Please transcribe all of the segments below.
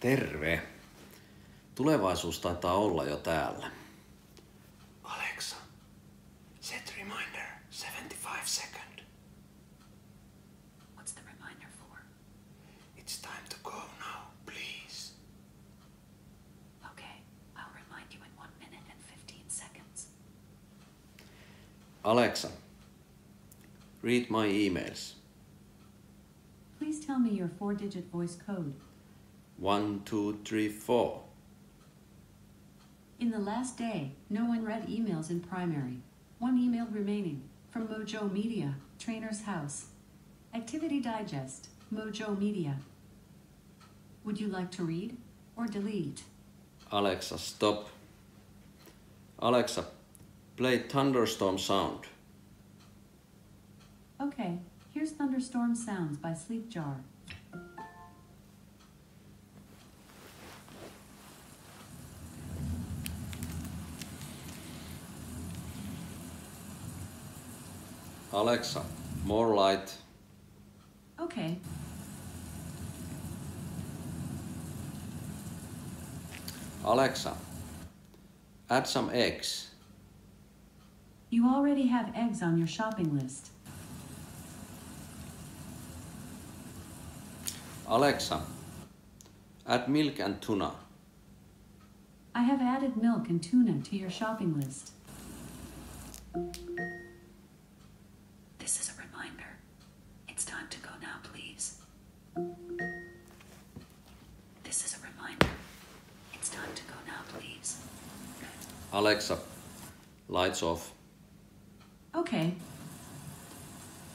Terve. Tulevaisuus taitaa olla jo täällä. Alexa, set reminder 75 second. What's the reminder for? It's time to go now, please. Okay, I'll remind you in 1 minute and 15 seconds. Alexa, read my emails. Please tell me your four digit voice code. One, two, three, four. In the last day, no one read emails in primary. One email remaining from Mojo Media, Trainer's House. Activity Digest, Mojo Media. Would you like to read or delete? Alexa, stop. Alexa, play thunderstorm sound. Okay, here's Thunderstorm Sounds by Sleep Jar. Alexa, more light. Okay, Alexa, add some eggs. you already have eggs on your shopping list. Alexa, add milk and tuna. I have added milk and tuna to your shopping list. Alexa, lights off. Okay,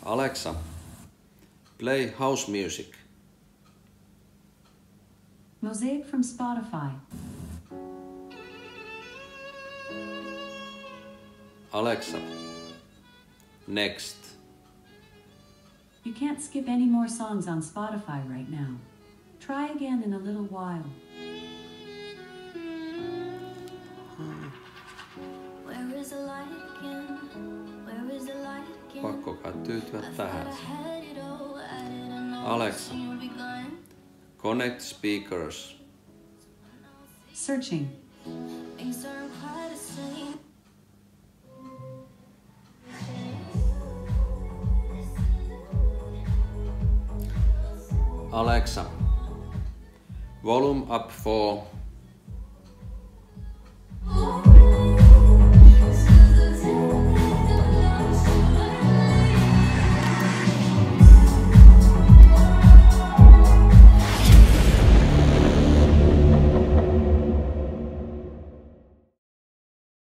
Alexa, play house music. Mosaic from Spotify. Alexa, next. You can't skip any more songs on Spotify right now. Try again in a little while. Tyytyä tähän. I had it all, I didn't know Alexa. soon you'd be gone. Connect speakers. Searching. Things aren't quite the same. Alexa, volume up for